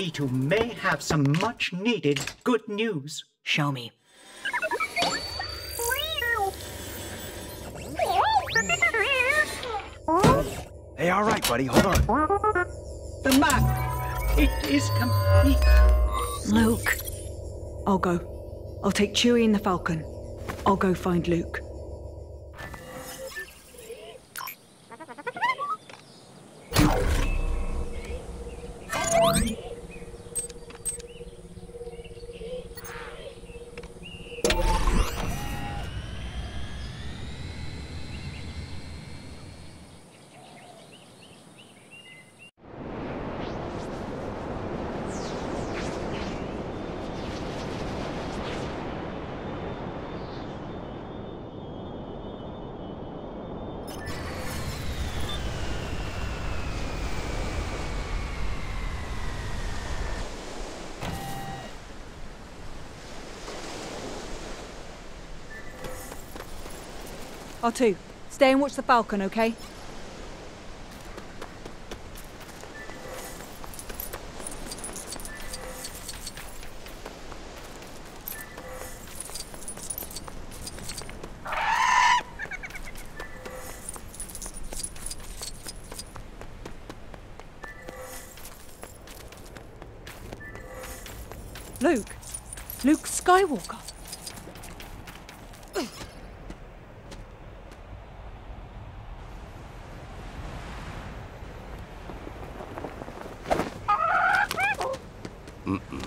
R2 may have some much needed good news. Show me. Hey, all right, buddy, hold on. The map, it is complete. Luke. I'll go. I'll take Chewie and the Falcon. I'll go find Luke. R2, stay and watch the Falcon, okay? Luke? Luke Skywalker? Mm -mm.